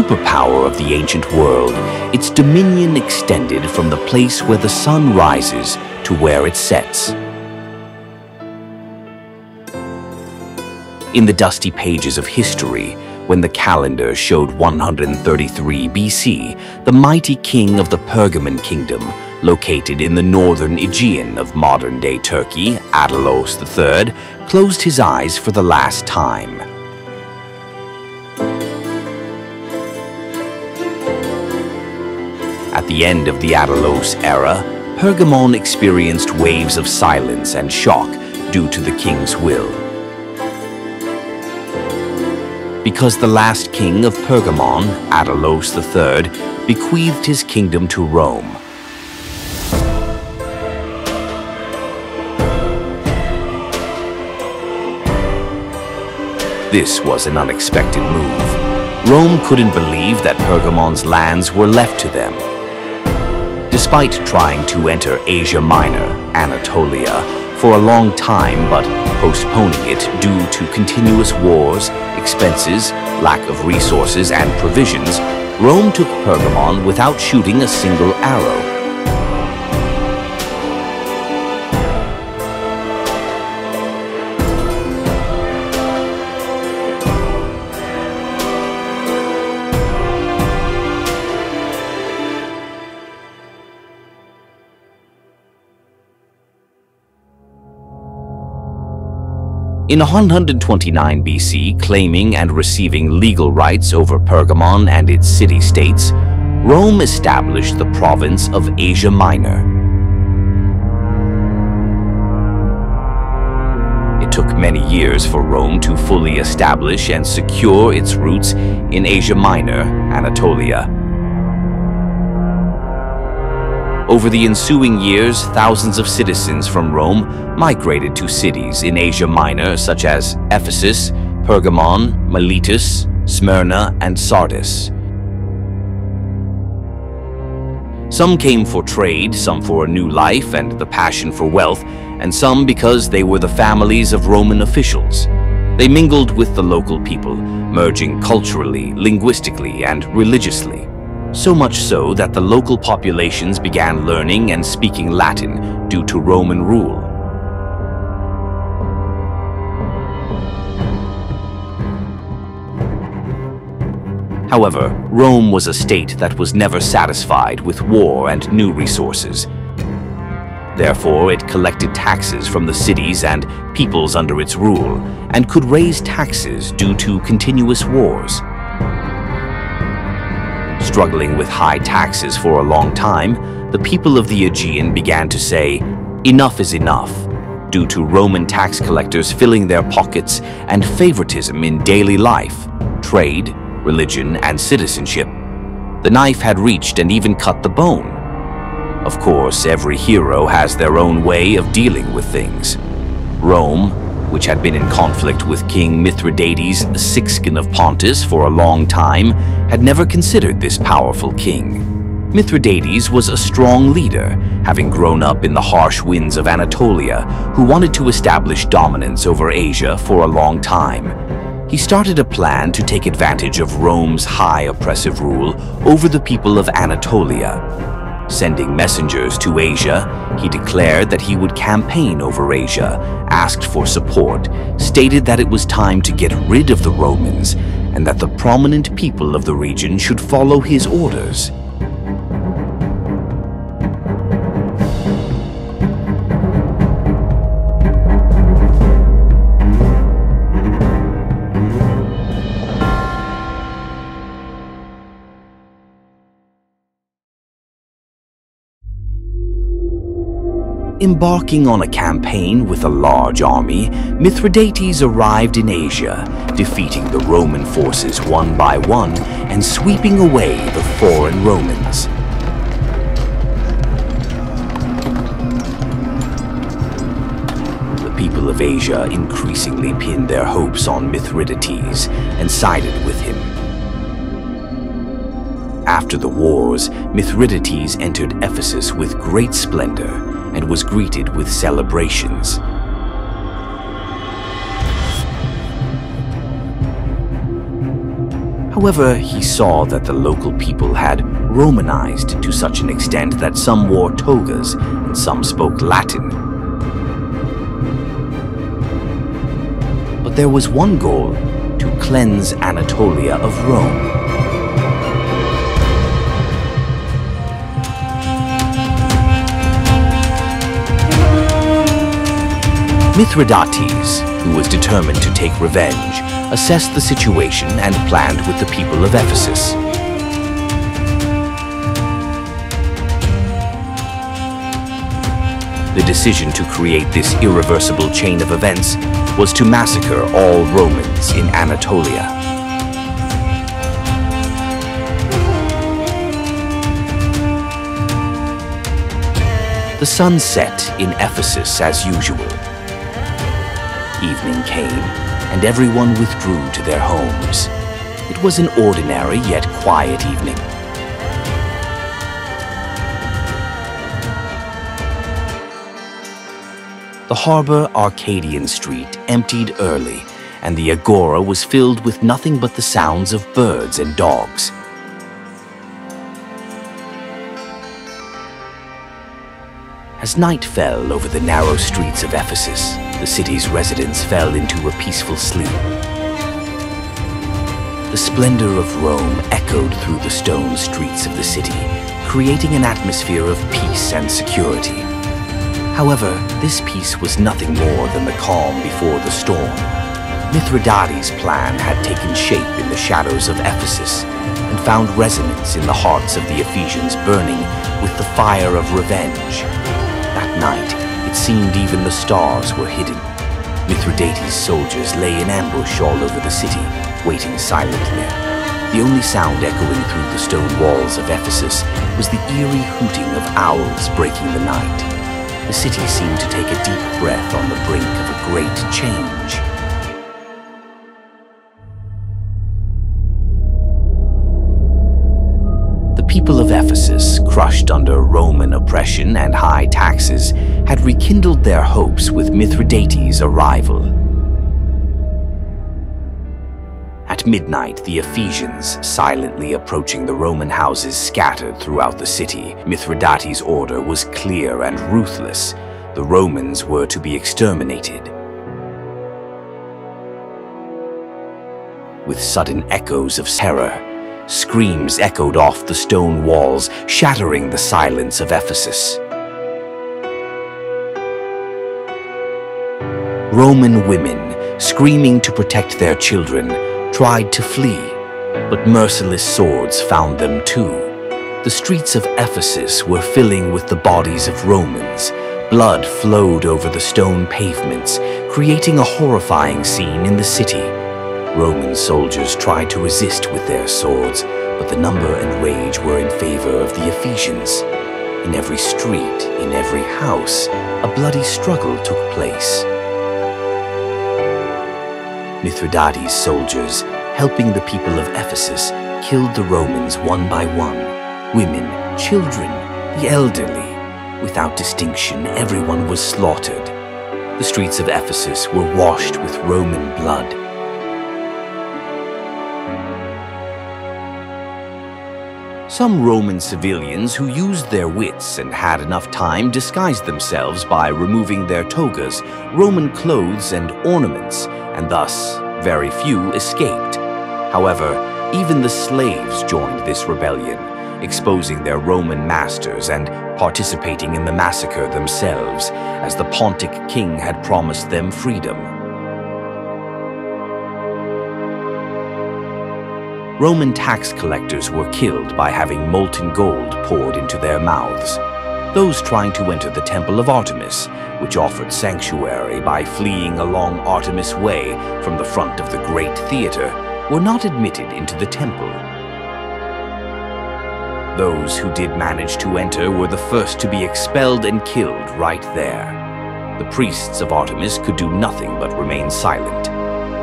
Superpower of the ancient world, its dominion extended from the place where the sun rises to where it sets. In the dusty pages of history, when the calendar showed 133 BC, the mighty king of the Pergamon kingdom, located in the northern Aegean of modern-day Turkey, Attalus III, closed his eyes for the last time. End of the Attalus era, Pergamon experienced waves of silence and shock due to the king's will. Because the last king of Pergamon, Attalus III, bequeathed his kingdom to Rome. This was an unexpected move. Rome couldn't believe that Pergamon's lands were left to them. Despite trying to enter Asia Minor, Anatolia, for a long time but postponing it due to continuous wars, expenses, lack of resources and provisions, Rome took Pergamon without shooting a single arrow. In 129 BC, claiming and receiving legal rights over Pergamon and its city-states, Rome established the province of Asia Minor. It took many years for Rome to fully establish and secure its roots in Asia Minor, Anatolia, over the ensuing years, thousands of citizens from Rome migrated to cities in Asia Minor such as Ephesus, Pergamon, Miletus, Smyrna, and Sardis. Some came for trade, some for a new life and the passion for wealth, and some because they were the families of Roman officials. They mingled with the local people, merging culturally, linguistically, and religiously so much so that the local populations began learning and speaking Latin due to Roman rule. However, Rome was a state that was never satisfied with war and new resources. Therefore, it collected taxes from the cities and peoples under its rule, and could raise taxes due to continuous wars. Struggling with high taxes for a long time, the people of the Aegean began to say, enough is enough, due to Roman tax collectors filling their pockets and favoritism in daily life, trade, religion, and citizenship. The knife had reached and even cut the bone. Of course, every hero has their own way of dealing with things. Rome, which had been in conflict with King Mithridates Sixskin of Pontus for a long time, had never considered this powerful king. Mithridates was a strong leader, having grown up in the harsh winds of Anatolia, who wanted to establish dominance over Asia for a long time. He started a plan to take advantage of Rome's high oppressive rule over the people of Anatolia. Sending messengers to Asia, he declared that he would campaign over Asia, asked for support, stated that it was time to get rid of the Romans, and that the prominent people of the region should follow his orders. Embarking on a campaign with a large army, Mithridates arrived in Asia, defeating the Roman forces one by one and sweeping away the foreign Romans. The people of Asia increasingly pinned their hopes on Mithridates and sided with him. After the wars, Mithridates entered Ephesus with great splendor and was greeted with celebrations. However, he saw that the local people had Romanized to such an extent that some wore togas and some spoke Latin. But there was one goal to cleanse Anatolia of Rome. Mithridates, who was determined to take revenge, assessed the situation and planned with the people of Ephesus. The decision to create this irreversible chain of events was to massacre all Romans in Anatolia. The sun set in Ephesus as usual. Evening came, and everyone withdrew to their homes. It was an ordinary yet quiet evening. The harbor Arcadian Street emptied early, and the agora was filled with nothing but the sounds of birds and dogs. As night fell over the narrow streets of Ephesus, the city's residents fell into a peaceful sleep. The splendor of Rome echoed through the stone streets of the city, creating an atmosphere of peace and security. However, this peace was nothing more than the calm before the storm. Mithridates' plan had taken shape in the shadows of Ephesus and found resonance in the hearts of the Ephesians burning with the fire of revenge. Night, it seemed even the stars were hidden. Mithridates' soldiers lay in ambush all over the city, waiting silently. The only sound echoing through the stone walls of Ephesus was the eerie hooting of owls breaking the night the city seemed to take a deep breath on the brink of a great change. People of Ephesus, crushed under Roman oppression and high taxes, had rekindled their hopes with Mithridates' arrival. At midnight, the Ephesians, silently approaching the Roman houses scattered throughout the city. Mithridates' order was clear and ruthless. The Romans were to be exterminated. With sudden echoes of terror, screams echoed off the stone walls, shattering the silence of Ephesus. Roman women, screaming to protect their children, tried to flee, but merciless swords found them too. The streets of Ephesus were filling with the bodies of Romans. Blood flowed over the stone pavements, creating a horrifying scene in the city. Roman soldiers tried to resist with their swords, but the number and rage were in favor of the Ephesians. In every street, in every house, a bloody struggle took place. Mithridates' soldiers, helping the people of Ephesus, killed the Romans one by one. Women, children, the elderly. Without distinction, everyone was slaughtered. The streets of Ephesus were washed with Roman blood. Some Roman civilians who used their wits and had enough time disguised themselves by removing their togas, Roman clothes and ornaments, and thus very few escaped. However, even the slaves joined this rebellion, exposing their Roman masters and participating in the massacre themselves, as the Pontic king had promised them freedom. Roman tax collectors were killed by having molten gold poured into their mouths. Those trying to enter the Temple of Artemis which offered sanctuary by fleeing along Artemis Way from the front of the Great Theater, were not admitted into the temple. Those who did manage to enter were the first to be expelled and killed right there. The priests of Artemis could do nothing but remain silent.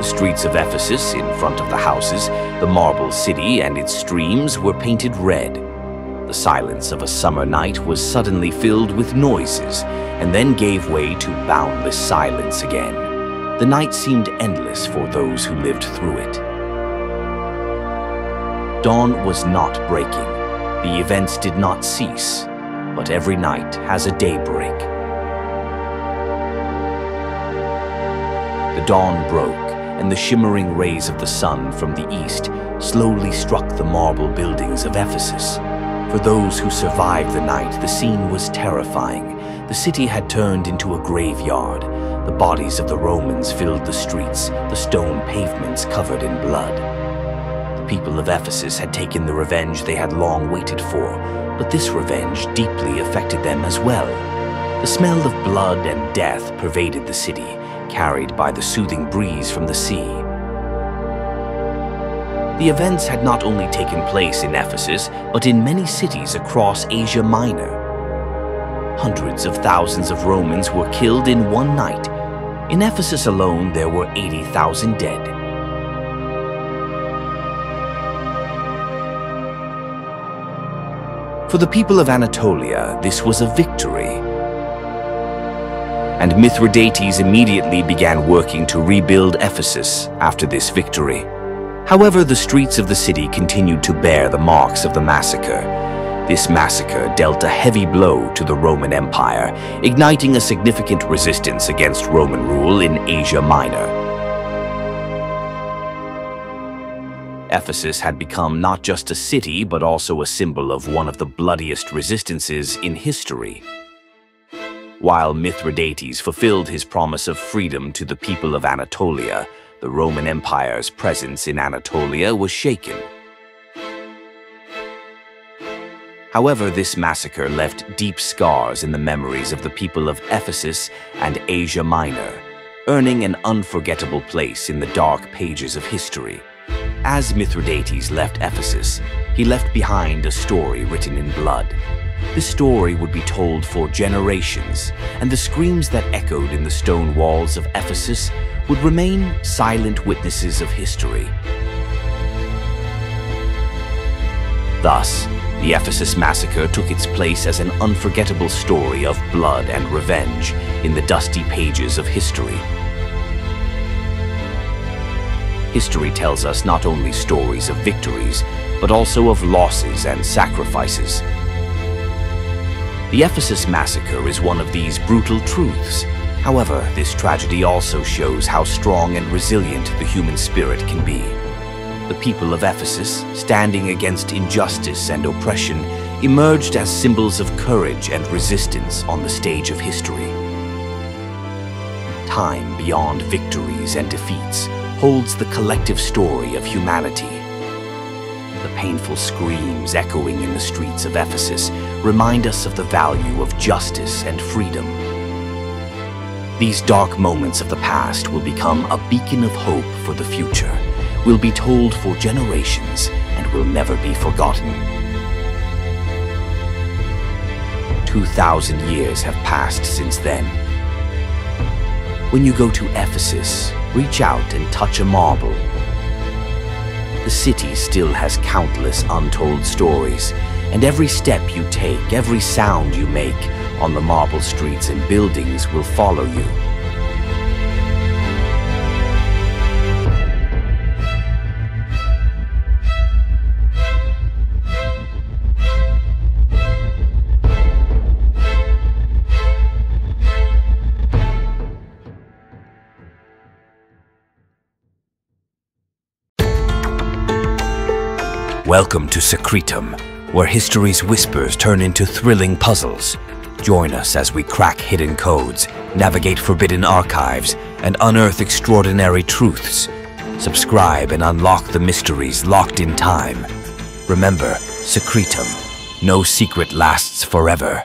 The streets of Ephesus, in front of the houses, the marble city and its streams were painted red. The silence of a summer night was suddenly filled with noises, and then gave way to boundless silence again. The night seemed endless for those who lived through it. Dawn was not breaking. The events did not cease, but every night has a daybreak. The dawn broke, and the shimmering rays of the sun from the east slowly struck the marble buildings of Ephesus. For those who survived the night, the scene was terrifying. The city had turned into a graveyard. The bodies of the Romans filled the streets, the stone pavements covered in blood. The people of Ephesus had taken the revenge they had long waited for, but this revenge deeply affected them as well. The smell of blood and death pervaded the city, carried by the soothing breeze from the sea. The events had not only taken place in Ephesus, but in many cities across Asia Minor. Hundreds of thousands of Romans were killed in one night. In Ephesus alone, there were 80,000 dead. For the people of Anatolia, this was a victory. And Mithridates immediately began working to rebuild Ephesus after this victory. However, the streets of the city continued to bear the marks of the massacre. This massacre dealt a heavy blow to the Roman Empire, igniting a significant resistance against Roman rule in Asia Minor. Ephesus had become not just a city, but also a symbol of one of the bloodiest resistances in history. While Mithridates fulfilled his promise of freedom to the people of Anatolia, the Roman Empire's presence in Anatolia was shaken. However, this massacre left deep scars in the memories of the people of Ephesus and Asia Minor, earning an unforgettable place in the dark pages of history. As Mithridates left Ephesus, he left behind a story written in blood. This story would be told for generations, and the screams that echoed in the stone walls of Ephesus would remain silent witnesses of history. Thus, the Ephesus massacre took its place as an unforgettable story of blood and revenge in the dusty pages of history. History tells us not only stories of victories, but also of losses and sacrifices. The Ephesus massacre is one of these brutal truths However, this tragedy also shows how strong and resilient the human spirit can be. The people of Ephesus, standing against injustice and oppression, emerged as symbols of courage and resistance on the stage of history. Time beyond victories and defeats holds the collective story of humanity. The painful screams echoing in the streets of Ephesus remind us of the value of justice and freedom. These dark moments of the past will become a beacon of hope for the future, will be told for generations, and will never be forgotten. 2,000 years have passed since then. When you go to Ephesus, reach out and touch a marble. The city still has countless untold stories, and every step you take, every sound you make, on the marble streets and buildings will follow you. Welcome to Secretum, where history's whispers turn into thrilling puzzles. Join us as we crack hidden codes, navigate forbidden archives, and unearth extraordinary truths. Subscribe and unlock the mysteries locked in time. Remember, Secretum, no secret lasts forever.